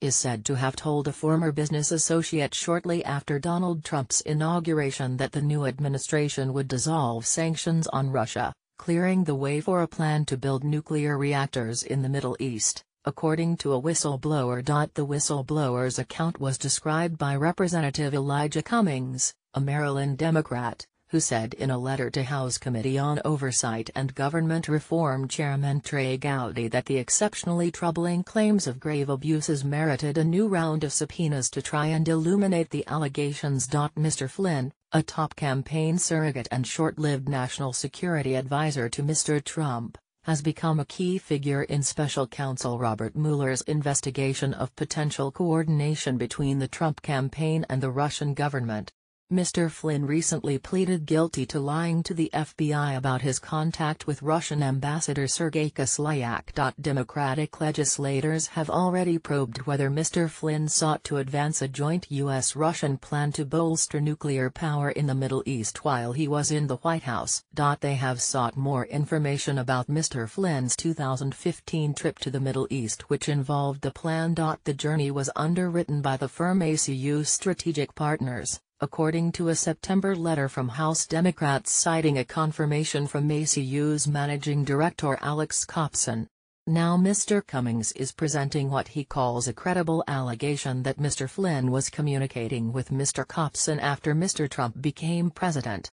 is said to have told a former business associate shortly after Donald Trump's inauguration that the new administration would dissolve sanctions on Russia, clearing the way for a plan to build nuclear reactors in the Middle East, according to a whistleblower. The whistleblower's account was described by Representative Elijah Cummings, a Maryland Democrat, who said in a letter to House Committee on Oversight and Government Reform Chairman Trey Gowdy that the exceptionally troubling claims of grave abuses merited a new round of subpoenas to try and illuminate the allegations. Mr. Flynn, a top campaign surrogate and short-lived national security advisor to Mr. Trump, has become a key figure in special counsel Robert Mueller's investigation of potential coordination between the Trump campaign and the Russian government. Mr. Flynn recently pleaded guilty to lying to the FBI about his contact with Russian Ambassador Sergei Kislyak. Democratic legislators have already probed whether Mr. Flynn sought to advance a joint U.S.-Russian plan to bolster nuclear power in the Middle East while he was in the White House. They have sought more information about Mr. Flynn's 2015 trip to the Middle East which involved the plan. The journey was underwritten by the firm ACU Strategic Partners according to a September letter from House Democrats citing a confirmation from ACU's managing director Alex Copson. Now Mr. Cummings is presenting what he calls a credible allegation that Mr. Flynn was communicating with Mr. Copson after Mr. Trump became president.